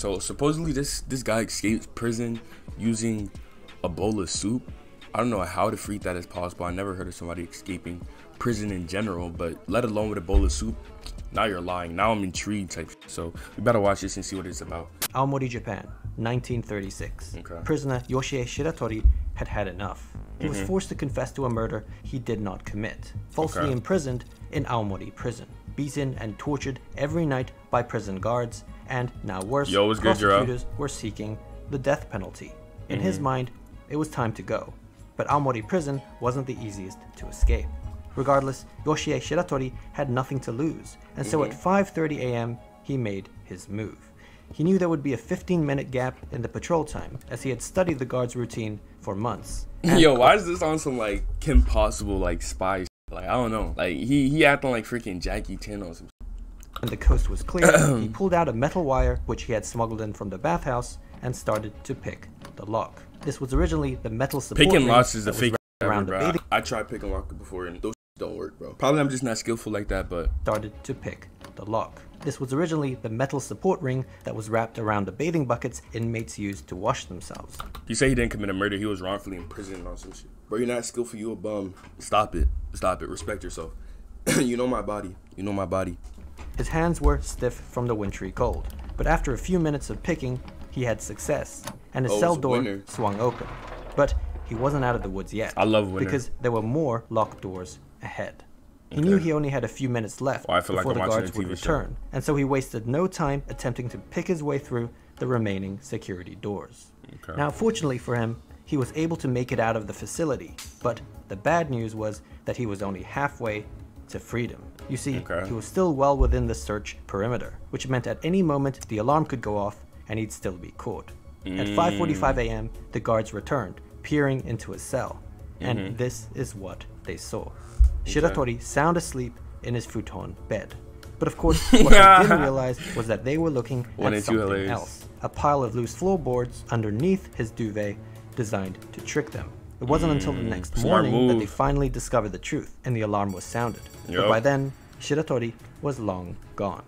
So supposedly this this guy escaped prison using a bowl of soup. I don't know how to freak that is possible. I never heard of somebody escaping prison in general, but let alone with a bowl of soup. Now you're lying. Now I'm intrigued type. So we better watch this and see what it's about. Aomori, Japan, 1936. Okay. Prisoner Yoshie Shiratori had had enough. He was mm-hmm. forced to confess to a murder he did not commit, falsely Okay. imprisoned in Aomori prison, beaten and tortured every night by prison guards, and now worse, Yo, good, prosecutors were seeking the death penalty. In his mm-hmm. mind, it was time to go, but Aomori prison wasn't the easiest to escape. Regardless, Yoshie Shiratori had nothing to lose, and so at mm-hmm. 5:30 a.m. he made his move. He knew there would be a 15-minute gap in the patrol time, as he had studied the guard's routine for months. Yo, why is this on some like Kim Possible like spy? Like I don't know. Like he he acting like freaking Jackie Chan or some. When the coast was clear, he pulled out a metal wire which he had smuggled in from the bathhouse and started to pick the lock. This was originally the metal support Picking ring locks is the that was fake wrapped ever, around the bro. bathing I tried picking lock before and those don't work, bro. Probably I'm just not skillful like that, but started to pick the lock. This was originally the metal support ring that was wrapped around the bathing buckets inmates used to wash themselves. You say he didn't commit a murder. He was wrongfully imprisoned on some shit. Bro, you're not skillful. You a bum. Stop it. Stop it. Respect yourself. you know my body. You know my body. His hands were stiff from the wintry cold, but after a few minutes of picking, he had success, and his Oh, cell door winter. swung open. But he wasn't out of the woods yet. I love winter. Because there were more locked doors ahead. He knew he only had a few minutes left Oh, like before I'm the guards would TV show. return, and so he wasted no time attempting to pick his way through the remaining security doors. Okay. Now, fortunately for him, he was able to make it out of the facility, but the bad news was that he was only halfway to freedom. You see, Okay. he was still well within the search perimeter, which meant at any moment the alarm could go off and he'd still be caught. At 5:45 a.m., the guards returned, peering into his cell, and this is what they saw. Shiratori sound asleep in his futon bed. But of course, what they didn't realize was that they were looking One at something else. A pile of loose floorboards underneath his duvet designed to trick them. It wasn't until the next Mm, smart morning that they finally discovered the truth and the alarm was sounded. But by then, Shiratori was long gone.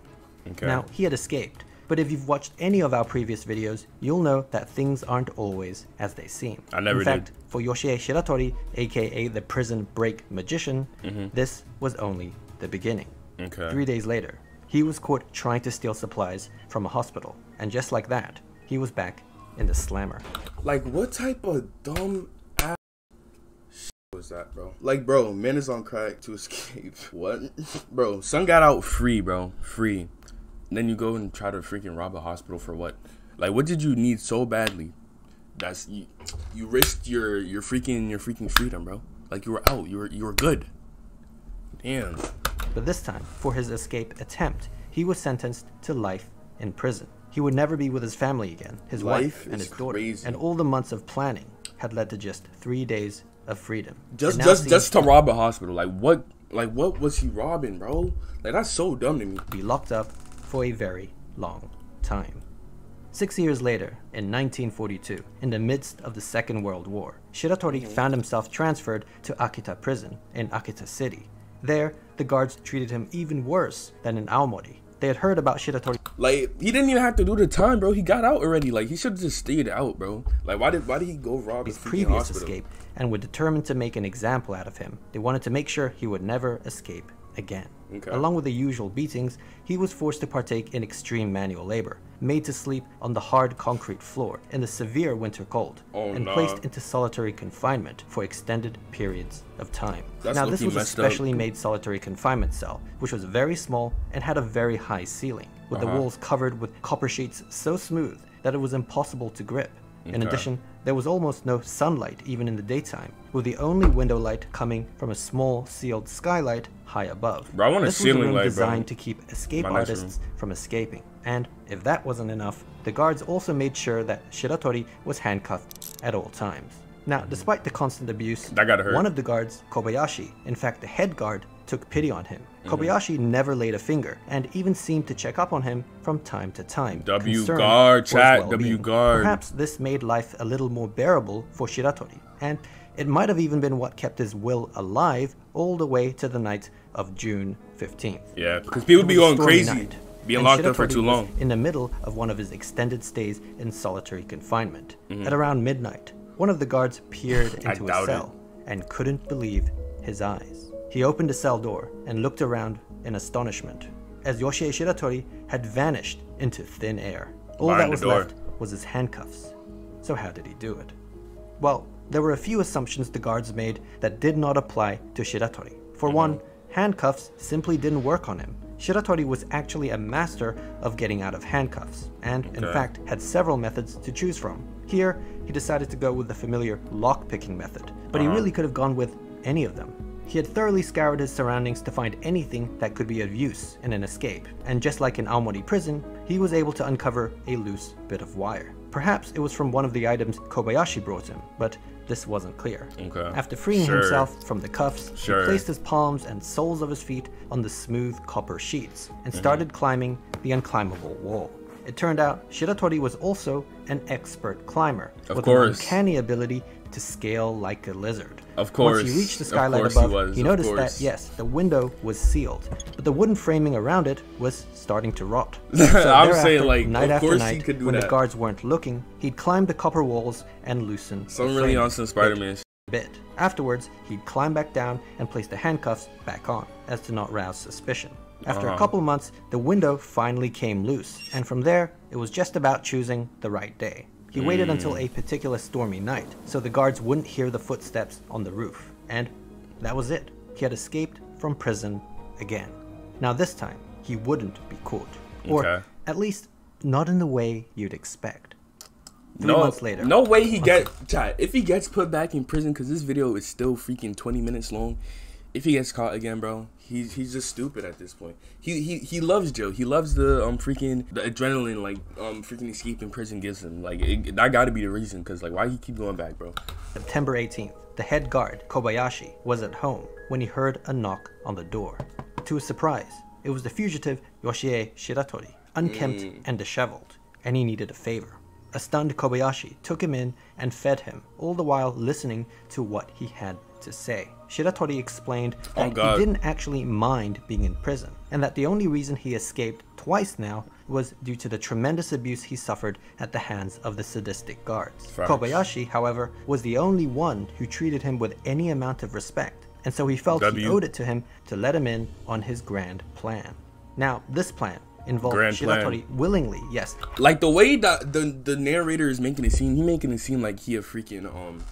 Okay. Now, he had escaped, but if you've watched any of our previous videos, you'll know that things aren't always as they seem. I never In fact, did. for Yoshie Shiratori, aka the prison break magician, Mm-hmm. this was only the beginning. Okay. Three days later, he was caught trying to steal supplies from a hospital, and just like that, he was back in the slammer. Like, what type of dumb ass shit was that, bro? Like, bro, man is on crack to escape. What? bro, son got out free, bro. Free. then you go and try to freaking rob a hospital for what? Like, what did you need so badly? That's you. You risked your your freaking your freaking freedom, bro. Like you were out. You were you were good. Damn. But this time, for his escape attempt, he was sentenced to life in prison. He would never be with his family again, his Life wife and is his daughter. And all the months of planning had led to just three days of freedom. Just just just to rob a hospital. Like what? Like what was he robbing, bro? Like that's so dumb to me. be locked up for a very long time. Six years later, in 1942, in the midst of the Second World War, Shiratori mm-hmm. found himself transferred to Akita prison in Akita City. There, the guards treated him even worse than in Aomori. They had heard about Shiratori Like he didn't even have to do the time, bro. He got out already. Like he should have just stayed out, bro. Like why did why did he go rob his previous hospital? escape and were determined to make an example out of him. They wanted to make sure he would never escape again. Okay. Along with the usual beatings, he was forced to partake in extreme manual labor, made to sleep on the hard concrete floor in the severe winter cold, Oh, and nah. placed into solitary confinement for extended periods of time. That's now, this was a messed up. specially made solitary confinement cell, which was very small and had a very high ceiling, with the Uh-huh. walls covered with copper sheets so smooth that it was impossible to grip. In Okay. addition, there was almost no sunlight even in the daytime, with the only window light coming from a small sealed skylight high above. Bro, I want a this was ceiling a room light, bro. designed to keep escape My artists from escaping. And if that wasn't enough, the guards also made sure that Shiratori was handcuffed at all times. Now, despite the constant abuse, one of the guards, Kobayashi, in fact the head guard, took pity on him. Mm-hmm. Kobayashi never laid a finger and even seemed to check up on him from time to time. W concerned guard, chat, well-being. W guard. Perhaps this made life a little more bearable for Shiratori, and it might have even been what kept his will alive all the way to the night of June 15th. Yeah, because people be going crazy. night, Being locked up for too long. In the middle of one of his extended stays in solitary confinement. Mm-hmm. At around midnight, one of the guards peered into his doubt it. cell and couldn't believe his eyes. He opened the cell door and looked around in astonishment, as Yoshie Shiratori had vanished into thin air. All Behind that was left was his handcuffs. So how did he do it? Well, there were a few assumptions the guards made that did not apply to Shiratori. For Mm-hmm. one, handcuffs simply didn't work on him. Shiratori was actually a master of getting out of handcuffs, and in fact had several methods to choose from. Here, he decided to go with the familiar lock-picking method, but he Uh-huh. really could have gone with any of them. He had thoroughly scoured his surroundings to find anything that could be of use in an escape, and just like in Aomori prison, he was able to uncover a loose bit of wire. Perhaps it was from one of the items Kobayashi brought him, but this wasn't clear. Okay. After freeing Sure. himself from the cuffs, Sure. he placed his palms and soles of his feet on the smooth copper sheets Mm-hmm. and started climbing the unclimbable wall. It turned out Shiratori was also an expert climber Of with course. an uncanny ability to scale like a lizard. Of course. Once he reached the skylight above, was, he of noticed that yes, the window was sealed, but the wooden framing around it was starting to rot. So I would say, thereafter, like, night of after course he night, could do when the guards weren't looking, he'd climb the copper walls and loosen. the really framing on some Spider-Man. bit. Afterwards, he'd climb back down and place the handcuffs back on, as to not rouse suspicion. After a Uh-huh. couple months, the window finally came loose, and from there, it was just about choosing the right day. He waited until hmm. a particular stormy night, so the guards wouldn't hear the footsteps on the roof. And that was it. He had escaped from prison again. Now, this time, he wouldn't be caught. Or, Okay. at least, not in the way you'd expect. Three no, months later. No way he get. If he gets put back in prison, because this video is still freaking twenty minutes long. If he gets caught again, bro, he's he's just stupid at this point. He he he loves Joe. He loves the um freaking the adrenaline like um freaking escaping prison gives him. Like it, that got to be the reason. Cause like why he keep going back, bro? September 18th, the head guard, Kobayashi, was at home when he heard a knock on the door. To his surprise, it was the fugitive Yoshie Shiratori, unkempt and disheveled, and he needed a favor. A stunned Kobayashi took him in and fed him, all the while listening to what he had to say. Shiratori explained Oh, that God. he didn't actually mind being in prison, and that the only reason he escaped twice now was due to the tremendous abuse he suffered at the hands of the sadistic guards. Facts. Kobayashi, however, was the only one who treated him with any amount of respect, and so he felt he owed it to him to let him in on his grand plan. Now, this plan involved Grand plan. Shiratori willingly, yes, Like the way that the the narrator is making it seem, he making it seem like he a freaking um,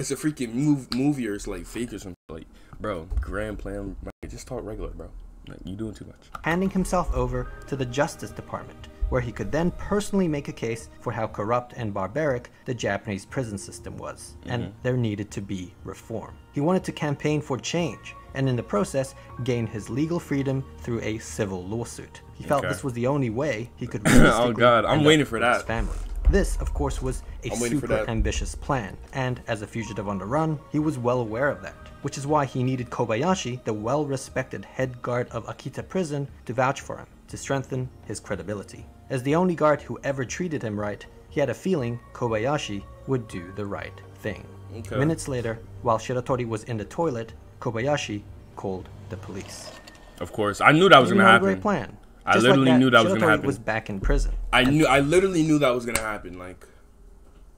it's a freaking move movie or it's like fake or something. Like, bro, grand plan. Just talk regular, bro. Like you doing too much. handing himself over to the Justice Department, where he could then personally make a case for how corrupt and barbaric the Japanese prison system was, and mm-hmm. there needed to be reform. He wanted to campaign for change, and in the process, gain his legal freedom through a civil lawsuit. He felt Okay. this was the only way he could Oh, God, I'm waiting for with his that. family. This, of course, was a I'm waiting for super ambitious plan, and as a fugitive on the run, he was well aware of that, which is why he needed Kobayashi, the well respected head guard of Akita prison, to vouch for him, to strengthen his credibility. As the only guard who ever treated him right, he had a feeling Kobayashi would do the right thing. Okay. Minutes later, while Shiratori was in the toilet, Kobayashi called the police. Of course, I knew that was not a happen. great plan. I literally like knew that was gonna happen. was back in prison. I knew. I literally knew that was gonna happen. Like,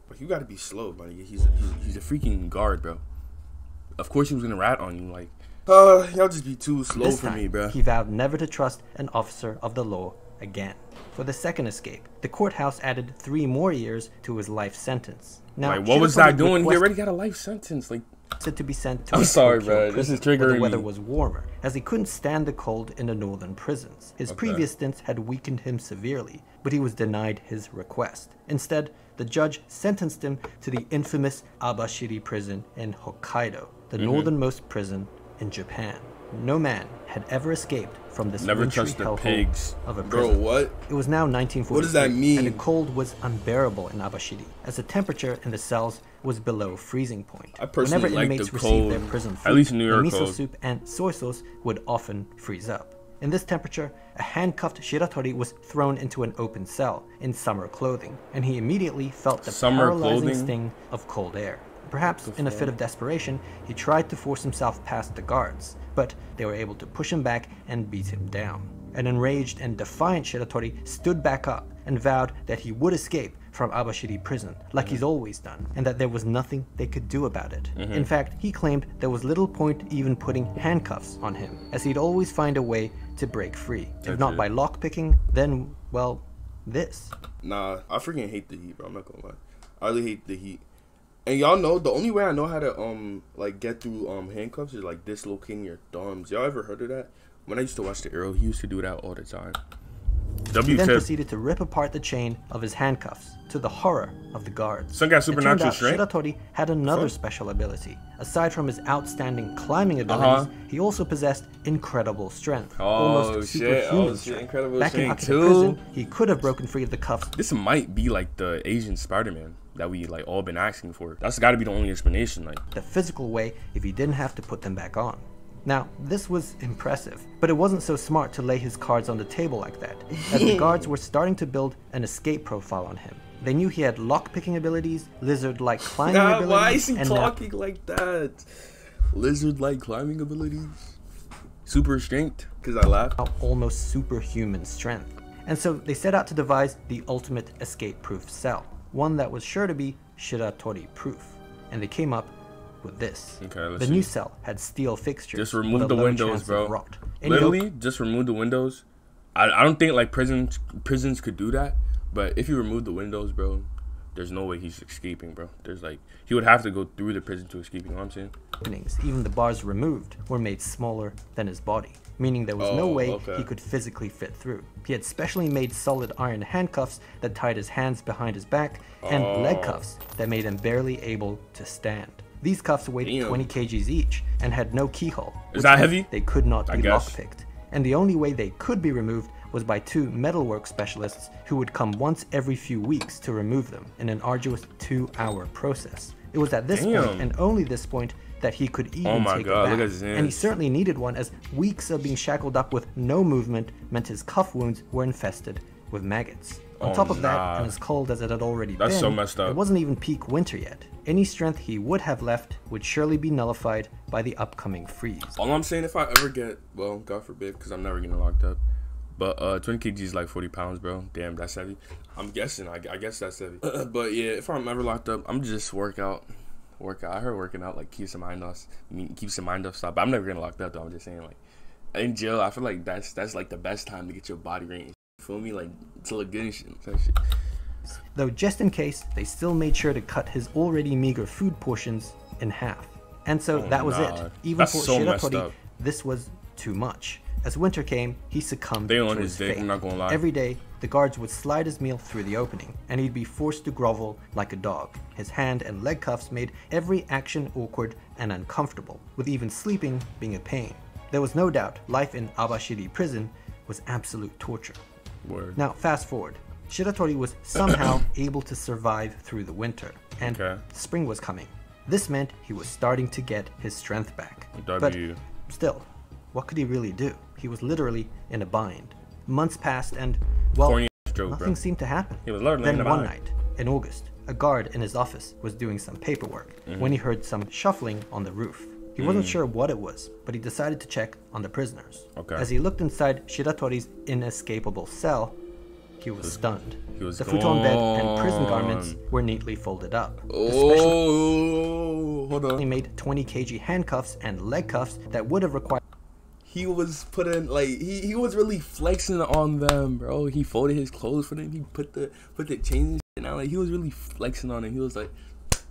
but you gotta be slow, buddy. He's he's, he's a freaking guard, bro. Of course he was gonna rat on you. Like, uh, y'all just be too slow This for time, me, bro. he vowed never to trust an officer of the law again. For the second escape, the courthouse added three more years to his life sentence. Now, like, what was that doing? He already got a life sentence. Like, to be sent to I'm sorry, bro. This is where the weather me. was warmer, as he couldn't stand the cold in the northern prisons. His previous stints had weakened him severely, but he was denied his request. Instead, the judge sentenced him to the infamous Abashiri prison in Hokkaido, the Mm-hmm. northernmost prison in Japan. No man had ever escaped from this Never trust the pigs. of a bro, prison. what? It was now 1943. What does that mean? And the cold was unbearable in Abashiri, as the temperature in the cells was below freezing point. I personally Whenever like the inmates received their cold, prison at food, least New York the miso cold. soup and soy sauce would often freeze up. In this temperature, a handcuffed Shiratori was thrown into an open cell in summer clothing, and he immediately felt the Summer paralyzing clothing? sting of cold air. Perhaps in a fit of desperation, he tried to force himself past the guards, but they were able to push him back and beat him down. An enraged and defiant Shiratori stood back up and vowed that he would escape from Abashiri prison, like mm-hmm. he's always done, and that there was nothing they could do about it. Mm-hmm. In fact, he claimed there was little point even putting handcuffs on him, as he'd always find a way to break free. If That's not it. by lockpicking, then, well, this. Nah, I freaking hate the heat, bro. I'm not gonna lie. I really hate the heat. And y'all know the only way I know how to um like get through um handcuffs is like dislocating your thumbs. Y'all ever heard of that? When I used to watch the Arrow, he used to do that all the time. He then proceeded to rip apart the chain of his handcuffs, to the horror of the guards. Son got It turned out strength. Shiratori had another special ability. Aside from his outstanding climbing abilities, Uh-huh. he also possessed incredible strength. Oh, almost shit. superhuman Oh, strength. Incredible Back in Akita too. prison, he could have broken free of the cuffs This might be like the Asian Spider-Man that we like all been asking for. That's got to be the only explanation. Like, the physical way if he didn't have to put them back on. Now, this was impressive, but it wasn't so smart to lay his cards on the table like that, as the guards were starting to build an escape profile on him. They knew he had lockpicking abilities, lizard-like climbing nah, abilities, why is he and now- talking like that? Lizard-like climbing abilities, super strength. Cause I laugh. almost superhuman strength. And so they set out to devise the ultimate escape-proof cell, one that was sure to be Shiratori-proof. And they came up with this. Okay, let's the see. new cell had steel fixtures. Just remove the windows, bro. Literally, just remove the windows. I, I don't think like prisons prisons could do that, but if you remove the windows, bro, there's no way he's escaping, bro. There's like he would have to go through the prison to escape. You know what I'm saying? openings, even the bars removed, were made smaller than his body, meaning there was no Oh, way okay. he could physically fit through. He had specially made solid iron handcuffs that tied his hands behind his back, and leg Oh. cuffs that made him barely able to stand. These cuffs weighed Damn. 20 kgs each and had no keyhole. Is that heavy? They could not I be guess. lockpicked. And the only way they could be removed was by two metalwork specialists who would come once every few weeks to remove them in an arduous two hour process. It was at this Damn. and only this point that he could even Oh my take God, at his And he certainly needed one as weeks of being shackled up with no movement meant his cuff wounds were infested with maggots. On Oh, top of that, and as cold as it had already That's been, so messed up. it wasn't even peak winter yet. Any strength he would have left would surely be nullified by the upcoming freeze. All I'm saying, if I ever get, well, God forbid, because I'm never getting locked up, but uh, 20 kg is like 40 pounds, bro. Damn, that's heavy. I'm guessing. I, I guess that's heavy. but yeah, if I'm ever locked up, I'm just work out. Work out. I heard working out like keeps the mind off, I mean, keeps the mind off stop. I'm never gonna locked up though. I'm just saying like, in jail, I feel like that's that's like the best time to get your body right. You feel me? Like to look good and shit. Though just in case, they still made sure to cut his already meager food portions in half. And so Oh, that was nah. it. Even That's for so this was too much. As winter came, he succumbed They to his dick, fate. I'm not gonna lie. Every day, the guards would slide his meal through the opening, and he'd be forced to grovel like a dog. His hand and leg cuffs made every action awkward and uncomfortable, with even sleeping being a pain. There was no doubt life in Abashiri prison was absolute torture. Word. Now, fast forward. Shiratori was somehow able to survive through the winter, and Okay. spring was coming. This meant he was starting to get his strength back. But still, what could he really do? He was literally in a bind. Months passed, and, well, nothing bro. seemed to happen. He was literally then one night, in August, a guard in his office was doing some paperwork Mm-hmm. when he heard some shuffling on the roof. He wasn't sure what it was, but he decided to check on the prisoners. Mm. Okay. As he looked inside Shiratori's inescapable cell, he was stunned. he was the futon bed and prison garments were neatly folded up. Oh, hold on. he made 20 kg handcuffs and leg cuffs that would have required he was putting like he, he was really flexing on them, bro. He folded his clothes for them. He put the put the chains and shit out. Like he was really flexing on them. He was like,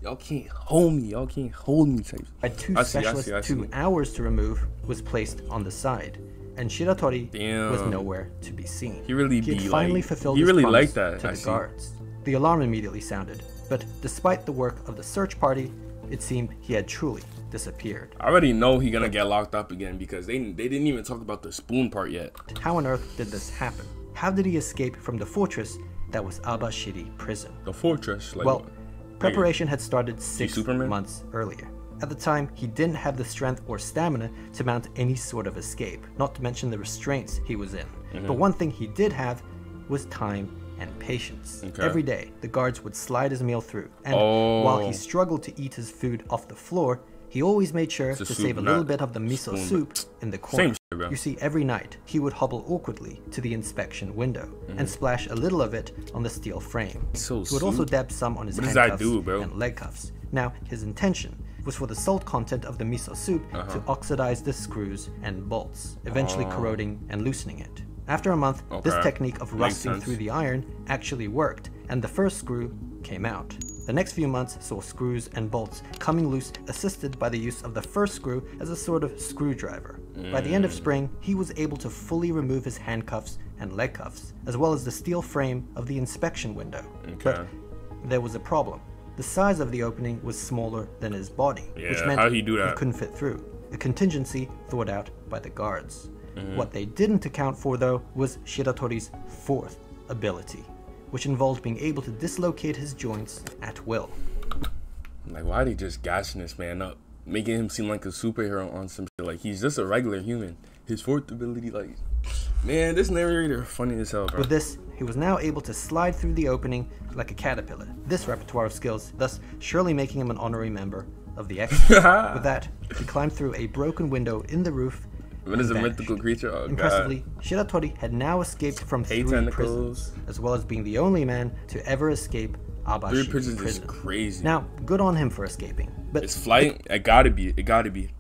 "Y'all can't hold me. Y'all can't hold me." Type. a two I see, I specialist see, I two hours to remove was placed on the side, and Shiratori was nowhere to be seen. He really he be, finally like- fulfilled he really promise liked that, to I the see. guards. The alarm immediately sounded, but despite the work of the search party, it seemed he had truly disappeared. I already know he gonna get locked up again because they they didn't even talk about the spoon part yet. How on earth did this happen? How did he escape from the fortress that was Abashiri prison? The fortress, like Well, preparation had started six months earlier. At the time, he didn't have the strength or stamina to mount any sort of escape, not to mention the restraints he was in. Mm-hmm. But one thing he did have was time and patience. Okay. Every day, the guards would slide his meal through, and Oh. while he struggled to eat his food off the floor, He always made sure to soup, save a little bit of the miso soup in the corner. Same shit. You see, every night he would hobble awkwardly to the inspection window and splash a little of it on the steel frame. So he would also dab some on his What handcuffs do, and leg cuffs. Now, his intention was for the salt content of the miso soup Uh-huh. to oxidize the screws and bolts, eventually corroding and loosening it. After a month, this Oh. Technique of rusting through the iron actually worked, and the first screw came out. The next few months saw screws and bolts coming loose, assisted by the use of the first screw as a sort of screwdriver. By the end of mm. spring, he was able to fully remove his handcuffs and leg cuffs, as well as the steel frame of the inspection window. But there was a problem. The size of the opening was smaller than his body, which meant he do he couldn't fit through. A contingency thought out by the guards. Mm-hmm. What they didn't account for, though, was Shiratori's fourth ability, which involved being able to dislocate his joints at will. Like, why are they just gassing this man up, making him seem like a superhero on some shit? Like, he's just a regular human. His fourth ability, like, man, this narrator funny as hell, bro. With this, he was now able to slide through the opening like a caterpillar. This repertoire of skills, thus surely making him an honorary member of the X. With that, he climbed through a broken window in the roof. What is a mythical creature? Oh, Impressively, Shiratori had now escaped from Hey, three tentacles. prisons, as well as being the only man to ever escape God. Abashi Three prisons prison. is crazy. Now, good on him for escaping, but It's flight. It gotta be. It gotta be.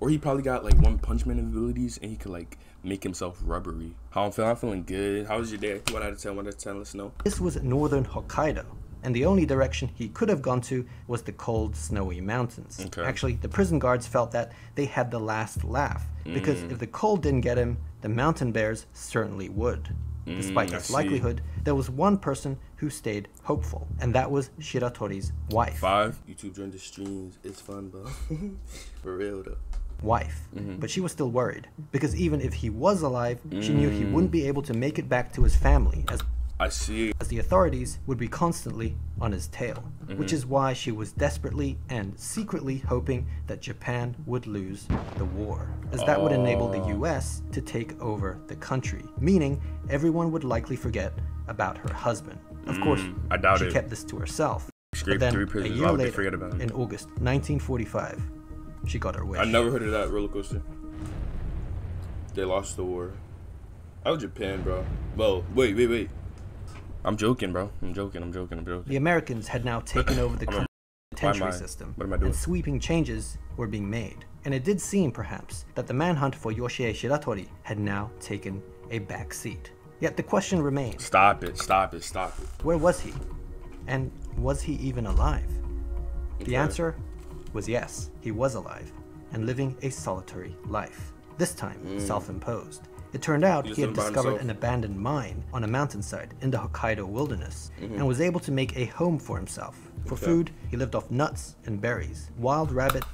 Or he probably got like one punch man abilities and he could like make himself rubbery. How I'm feeling? I'm feeling good. How was your day? One out of ten. One out of ten. Let's know. this was northern Hokkaido, and the only direction he could have gone to was the cold, snowy mountains. Okay. Actually, the prison guards felt that they had the last laugh, because if the cold didn't get him, the mountain bears certainly would. Despite Mm, this likelihood, there was one person who stayed hopeful, and that was Shiratori's wife. Five. YouTube joined the streams. It's fun, bro. For real though. wife. Mm-hmm. But she was still worried because even if he was alive, she knew he Mm. wouldn't be able to make it back to his family as, I see. as the authorities would be constantly on his tail, Mm-hmm. which is why she was desperately and secretly hoping that Japan would lose the war, as that would enable the Oh. US to take over the country, meaning everyone would likely forget about her husband. Of course, Mm, I doubt she it. kept this to herself. But then, a year Why would they later, forget about in August 1945, she got her wish. I never heard of that roller coaster. They lost the war. That was Japan, bro. Well, wait, wait, wait. I'm joking, bro. I'm joking. I'm joking. I'm joking. The Americans had now taken over the penitentiary Why am I- system, what am I doing? and sweeping changes were being made. And it did seem, perhaps, that the manhunt for Yoshie Shiratori had now taken a back seat. Yet the question remains Stop it. Stop it. Stop it. where was he? And was he even alive? The answer was yes, he was alive and living a solitary life. This time, mm. self imposed. It turned out Mm. He he had discovered himself. an abandoned mine on a mountainside in the Hokkaido wilderness and was able to make a home for himself. For Mm-hmm. Okay. food, he lived off nuts and berries, wild rabbit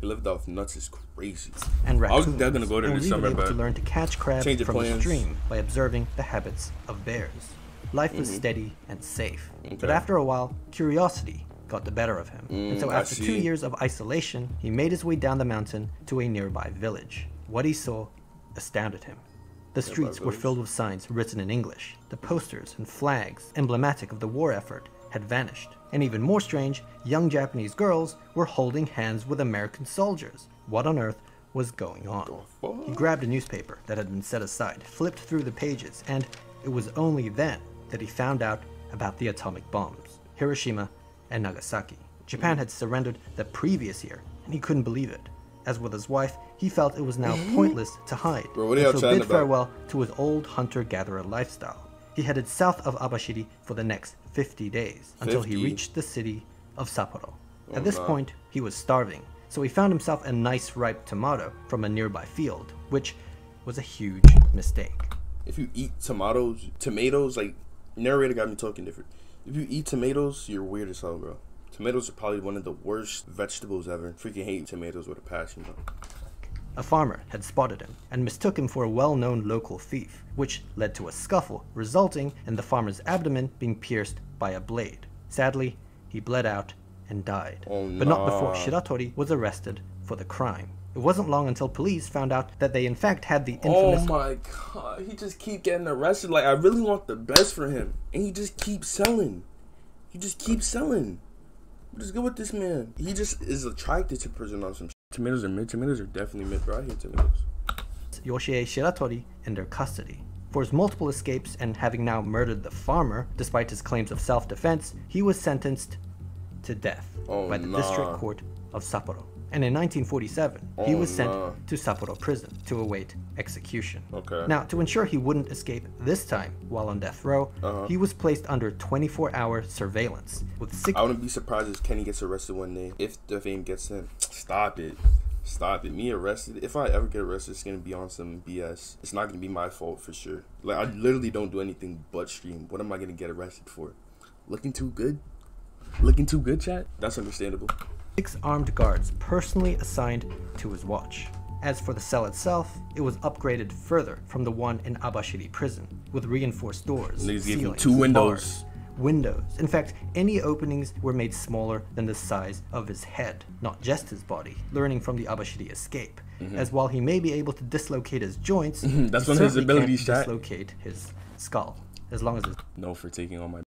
He lived off nuts is crazy. and I was raccoons. definitely gonna go there this summer, able to learn to catch crabs from the stream by observing the habits of bears. Life was steady and safe, but Mm-hmm. After a while, curiosity got the better of him. and so, Mm, after two years of isolation, he made his way down the mountain to a nearby village. What he saw astounded him. The streets were filled with signs written in English. The posters and flags, emblematic of the war effort, had vanished. And even more strange, young Japanese girls were holding hands with American soldiers. What on earth was going on? He grabbed a newspaper that had been set aside, flipped through the pages, and it was only then that he found out about the atomic bombs Hiroshima and Nagasaki. Japan had surrendered the previous year, and he couldn't believe it. As with his wife, he felt it was now pointless to hide. Bro, what are and so bid about? farewell to his old hunter-gatherer lifestyle. He headed south of Abashiri for the next 50 days until he reached the city of Sapporo. Oh, At Oh, this no. point, he was starving, so he found himself a nice ripe tomato from a nearby field, which was a huge mistake. If you eat tomatoes, tomatoes, like narrator got me talking different. If you eat tomatoes, you're weird as hell, bro. Tomatoes are probably one of the worst vegetables ever. Freaking hate tomatoes with a passion, bro. A farmer had spotted him and mistook him for a well known local thief, which led to a scuffle, resulting in the farmer's abdomen being pierced by a blade. Sadly, he bled out and died. Oh, but not before. Shiratori was arrested for the crime. It wasn't long until police found out that they in fact had the oh infamous. Oh my god, he just keep getting arrested. Like I really want the best for him, and he just keeps selling. He just keeps selling. What is good with this man? He just is attracted to prison on some. Shit. Tomatoes are mid. Tomatoes are definitely mid, bro. I hate tomatoes. Yoshie Shiratori in their custody. For his multiple escapes and having now murdered the farmer, despite his claims of self defense, he was sentenced to death Oh, by the nah. district court of Sapporo. And in 1947, he Oh, was sent nah. to Sapporo prison to await execution. Okay. Now, to ensure he wouldn't escape this time while on death row, Uh-huh. he was placed under 24 hour surveillance with six I wouldn't be surprised if Kenny gets arrested one day if the fame gets him. Stop it. Stop it. Me arrested. If I ever get arrested, it's gonna be on some BS. It's not gonna be my fault for sure. Like I literally don't do anything but stream. What am I gonna get arrested for? Looking too good? Looking too good, chat? That's understandable. Six armed guards personally assigned to his watch. As for the cell itself, it was upgraded further from the one in Abashiri prison, with reinforced doors, ceilings, two windows. bars, windows. In fact, any openings were made smaller than the size of his head, not just his body, learning from the Abashiri escape. As while he may be able to dislocate his joints, Mm-hmm. That's of his certainly abilities, dislocate his skull, as long as his No for taking on my.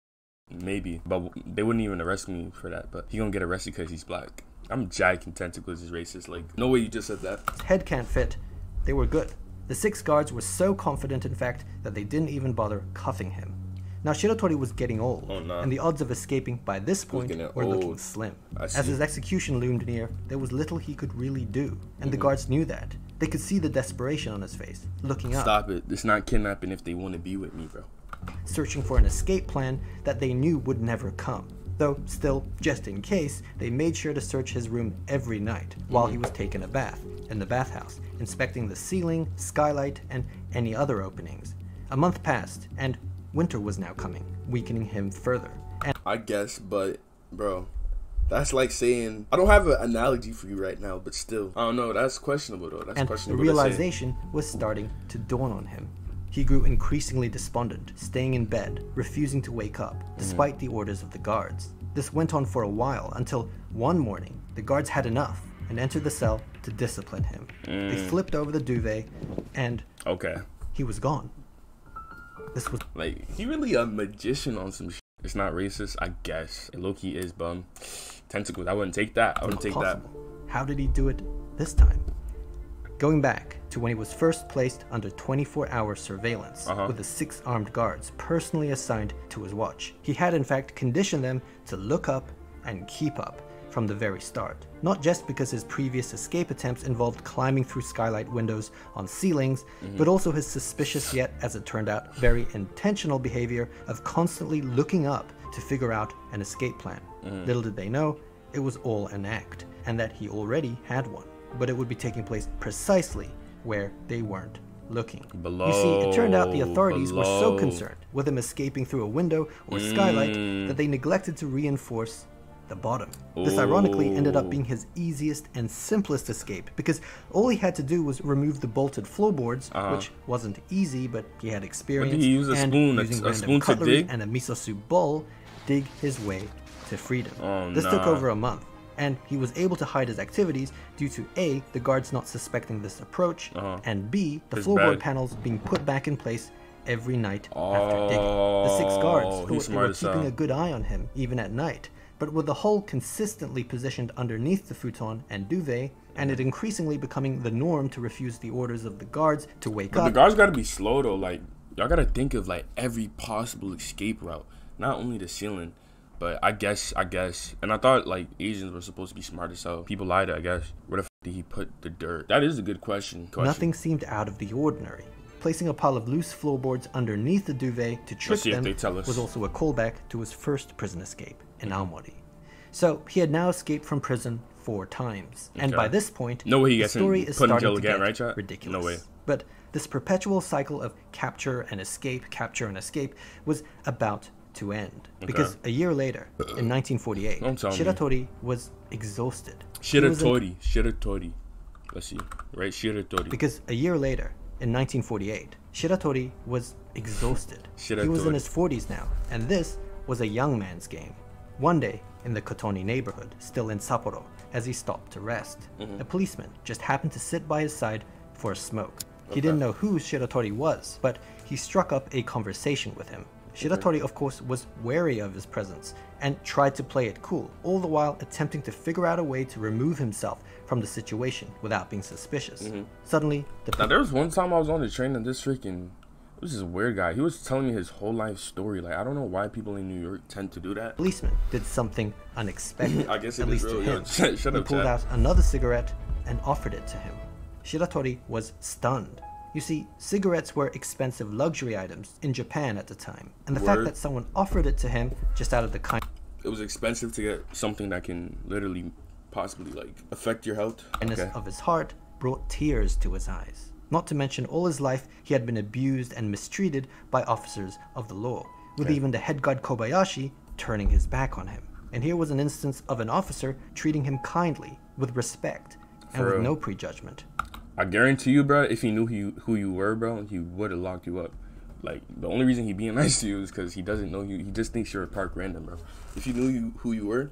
Maybe, but they wouldn't even arrest me for that. But he gonna get arrested because he's black. I'm jacking tentacles is racist. Like, no way you just said that. head can't fit, they were good. The six guards were so confident, in fact, that they didn't even bother cuffing him. Now, Shiratori was getting old, Oh, nah. and the odds of escaping by this point were looking slim. As his execution loomed near, there was little he could really do, and the Mm-hmm. guards knew that. They could see the desperation on his face, looking up, Stop it. It's not kidnapping if they want to be with me, bro. Searching for an escape plan that they knew would never come. Though, still, just in case, they made sure to search his room every night while he was taking a bath in the bathhouse, inspecting the ceiling, skylight, and any other openings. A month passed, and winter was now coming, weakening him further. And I guess, but bro, that's like saying I don't have an analogy for you right now, but still, I don't know. That's questionable though. That's and the questionable. say. realization was starting to dawn on him. He grew increasingly despondent, staying in bed, refusing to wake up, mm-hmm. despite the orders of the guards. This went on for a while until one morning the guards had enough and entered the cell to discipline him. They mm. flipped over the duvet and Okay, he was gone. This was like he really a magician on some. It's not racist, I guess. Loki is bum. Tentacles. I wouldn't take that. I wouldn't take that. How did he do it this time? Going back to when he was first placed under 24 hour surveillance Uh-huh. with the six armed guards personally assigned to his watch, he had in fact conditioned them to look up and keep up from the very start. Not just because his previous escape attempts involved climbing through skylight windows on ceilings, but also his suspicious yet, as it turned out, very intentional behavior of constantly looking up to figure out an escape plan. Little did they know, it was all an act, and that he already had one, but it would be taking place precisely where they weren't looking. you see, it turned out the Below, authorities were so concerned with him escaping through a window or skylight Mm. that they neglected to reinforce the bottom. This ironically ended up being his easiest and simplest escape because all he had to do was remove the bolted floorboards, Uh-huh. which wasn't easy, but he had experience. he use a and spoon, a- using a random spoon to cutlery dig? and a miso soup bowl, dig his way to freedom. Oh, this took over a month, and he was able to hide his activities due to A, the guards not suspecting this approach, Uh-huh. and B, the His floorboard bag. panels being put back in place every night after digging. The six guards Oh, thought they were keeping a good eye on him, even at night. But with the hole consistently positioned underneath the futon and duvet, and it increasingly becoming the norm to refuse the orders of the guards to wake But up, the guards gotta be slow though. Like y'all gotta think of like every possible escape route, not only the ceiling. But I guess, I guess, and I thought like Asians were supposed to be smart as hell. People lied, I guess. Where the f- did he put the dirt? That is a good question. question. nothing seemed out of the ordinary. Placing a pile of loose floorboards underneath the duvet to trick them they tell us. was also a callback to his first prison escape in Aomori. So he had now escaped from prison four times, and by this point, No way he the gets story is put in starting jail to again, get right, chat? No way. But this perpetual cycle of capture and escape, capture and escape was about to end because a year later, in 1948, Don't me. Shiratori was exhausted. He was in- Shiratori, Shiratori. Let's see, right? Shiratori. because a year later, in 1948, Shiratori was exhausted. He was in his 40s now, and this was a young man's game. One day, in the Kotoni neighborhood, still in Sapporo, as he stopped to rest, Mm-hmm. a policeman just happened to sit by his side for a smoke. He didn't know who Shiratori was, but he struck up a conversation with him. Shiratori, of course, was wary of his presence and tried to play it cool, all the while attempting to figure out a way to remove himself from the situation without being suspicious. Mm-hmm. Suddenly, the Now there was one time I was on the train and this freaking it was this weird guy. He was telling me his whole life story. Like I don't know why people in New York tend to do that. policeman did something unexpected. I guess it at least real. to Yo, him. shut- shut he up, pulled Chad. out another cigarette and offered it to him. Shiratori was stunned. You see, cigarettes were expensive luxury items in Japan at the time, and the fact that someone offered it to him just out of the kindness It was expensive to get something that can literally possibly like affect your health. Okay. of his heart brought tears to his eyes. Not to mention, all his life he had been abused and mistreated by officers of the law, with Okay. even the head guard Kobayashi turning his back on him. And here was an instance of an officer treating him kindly, with respect, and For with real. no prejudgment. I guarantee you, bro, if he knew who you, who you were, bro, he would have locked you up. Like the only reason he being nice to you is because he doesn't know you. He just thinks you're a park random, bro. If he knew you who you were,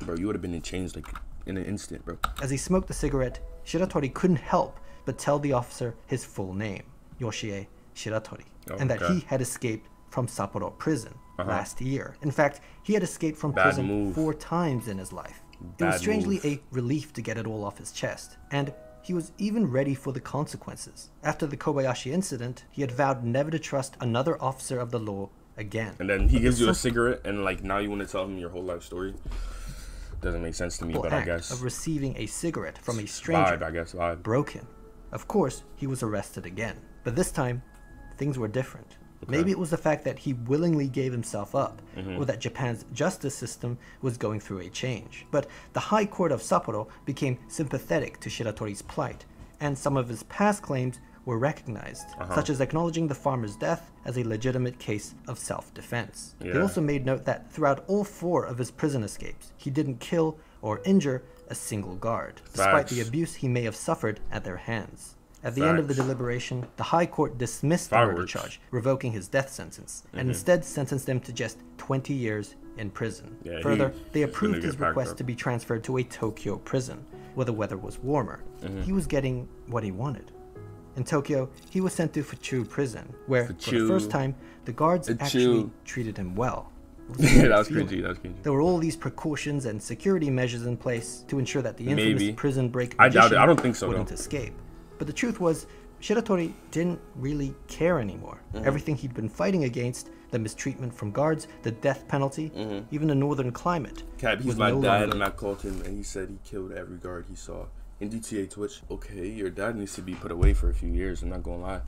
bro, you would have been in chains like in an instant, bro. As he smoked the cigarette, Shiratori couldn't help but tell the officer his full name, Yoshie Shiratori, Oh, and that okay. he had escaped from Sapporo prison Uh-huh. last year. In fact, he had escaped from Bad prison move. four times in his life. Bad it was strangely move. a relief to get it all off his chest, and he was even ready for the consequences. After the Kobayashi incident, he had vowed never to trust another officer of the law again. And then he But gives you a cigarette, and like now you want to tell him your whole life story. Doesn't make sense to me, but I guess of receiving a cigarette from a stranger vibe. I guess vibe. broke him. Of course, he was arrested again. But this time, things were different. Maybe it was the fact that he willingly gave himself up, mm-hmm. or that Japan's justice system was going through a change. But the High Court of Sapporo became sympathetic to Shiratori's plight, and some of his past claims were recognized, uh-huh. such as acknowledging the farmer's death as a legitimate case of self defense. They Yeah. also made note that throughout all four of his prison escapes, he didn't kill or injure a single guard, despite the abuse he may have suffered at their hands. At the end of the deliberation, the High Court dismissed the murder charge, revoking his death sentence, and Mm-hmm. instead sentenced him to just 20 years in prison. Yeah, he- Further, they approved his request up. to be transferred to a Tokyo prison, where the weather was warmer. Mm-hmm. He was getting what he wanted. In Tokyo, he was sent to Fuchu prison, where, for the first time, the guards Fuchu. actually treated him well. It was a yeah, that was feeling. cringy. That was cringy. There were all these precautions and security measures in place to ensure that the infamous Maybe. prison break I doubt it. I don't think so, wouldn't though. escape. But the truth was, Shiratori didn't really care anymore. Mm-hmm. Everything he'd been fighting against, the mistreatment from guards, the death penalty, even the northern climate, Cap, he's my no dad, longer and I called him, and he said he killed every guard he saw. In DTA Twitch, okay, your dad needs to be put away for a few years. I'm not gonna lie.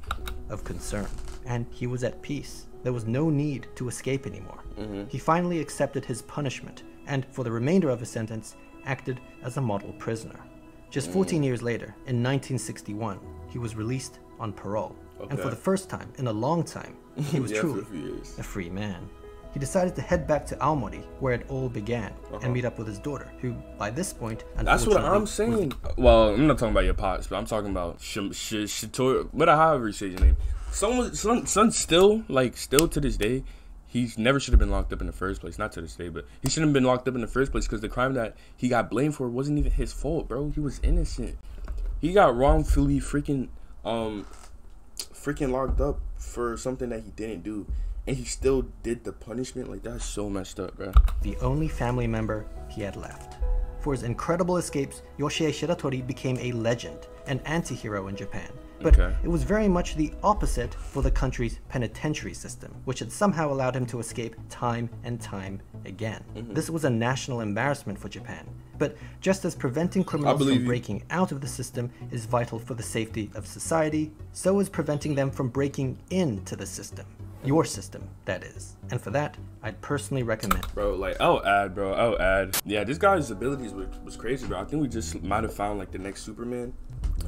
of concern. And he was at peace. There was no need to escape anymore. Mm-hmm. He finally accepted his punishment, and for the remainder of his sentence, acted as a model prisoner. Just Mm. 14 years later, in 1961, he was released on parole. And for the first time in a long time, he was Yeah, a truly a free man. He decided to head back to Aomori, where it all began, and meet up with his daughter, who, by this point, Uh-huh. That's what I'm saying. Well, I'm not talking about your pops, but I'm talking about Sh- Sh- Shitori, whatever, however you say your name. Someone, son, son, still like, still to this day, he's never should have been locked up in the first place. Not to this day, but he shouldn't have been locked up in the first place because the crime that he got blamed for wasn't even his fault, bro. He was innocent. He got wrongfully freaking, um, freaking locked up for something that he didn't do, and he still did the punishment. Like that's so messed up, bro. the only family member he had left. For his incredible escapes, Yoshie Shiratori became a legend, an anti-hero in Japan. But Okay. it was very much the opposite for the country's penitentiary system, which had somehow allowed him to escape time and time again. Mm-hmm. This was a national embarrassment for Japan. But just as preventing criminals from you. breaking out of the system is vital for the safety of society, so is preventing them from breaking into the system. Your system, that is. And for that, I'd personally recommend Bro, like I'll add, bro. I'll add. Yeah, this guy's abilities was, was crazy, bro. I think we just might have found like the next Superman.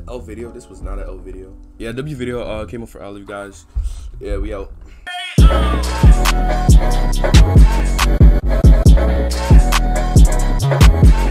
L video. This was not an L video. Yeah, W video uh, came up for all of you guys. Yeah, we out. Hey.